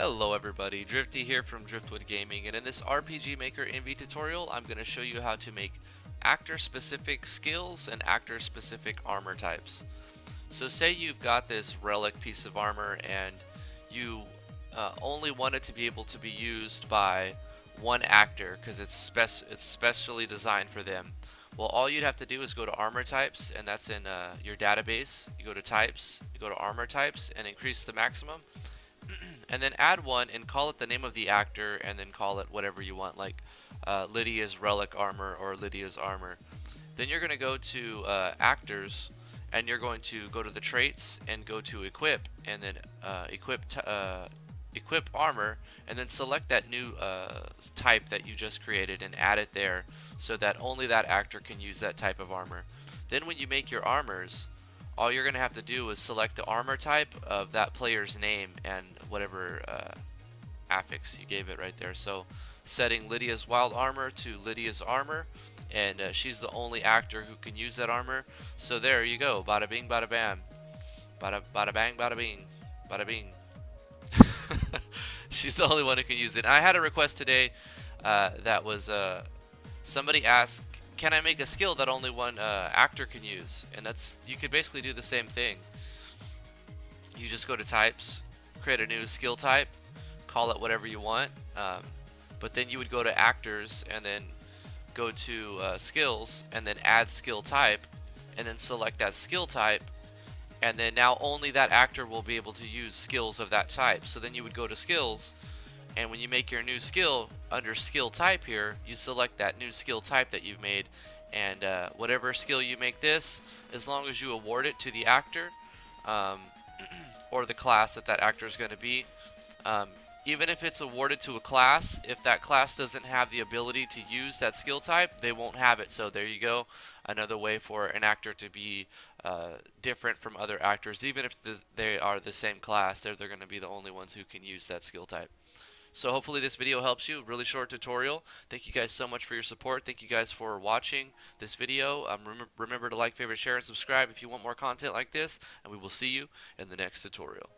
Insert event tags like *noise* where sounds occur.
Hello everybody, Drifty here from Driftwood Gaming and in this RPG Maker MV tutorial I'm going to show you how to make actor specific skills and actor specific armor types. So say you've got this relic piece of armor and you uh, only want it to be able to be used by one actor because it's, spec it's specially designed for them. Well all you'd have to do is go to armor types and that's in uh, your database. You go to types, you go to armor types and increase the maximum *clears throat* and then add one and call it the name of the actor and then call it whatever you want like uh, Lydia's relic armor or Lydia's armor. Then you're going to go to uh, actors and you're going to go to the traits and go to equip and then uh, equip uh, equip armor and then select that new uh, type that you just created and add it there so that only that actor can use that type of armor. Then when you make your armors all you're going to have to do is select the armor type of that player's name and whatever uh, affix you gave it right there. So setting Lydia's wild armor to Lydia's armor and uh, she's the only actor who can use that armor. So there you go. Bada bing, bada bam. Bada, bada bang, bada bing. Bada bing. *laughs* she's the only one who can use it. I had a request today uh, that was uh, somebody asked can I make a skill that only one uh, actor can use? And that's you could basically do the same thing. You just go to types, create a new skill type, call it whatever you want. Um, but then you would go to actors and then go to uh, skills and then add skill type and then select that skill type and then now only that actor will be able to use skills of that type. So then you would go to skills and when you make your new skill under skill type here you select that new skill type that you've made. And uh, whatever skill you make this as long as you award it to the actor um, *clears throat* or the class that that actor is going to be um, even if it's awarded to a class if that class doesn't have the ability to use that skill type they won't have it. So there you go. Another way for an actor to be uh, different from other actors even if the, they are the same class they're, they're going to be the only ones who can use that skill type so hopefully this video helps you. Really short tutorial. Thank you guys so much for your support. Thank you guys for watching this video. Um, rem remember to like, favorite, share, and subscribe if you want more content like this. And we will see you in the next tutorial.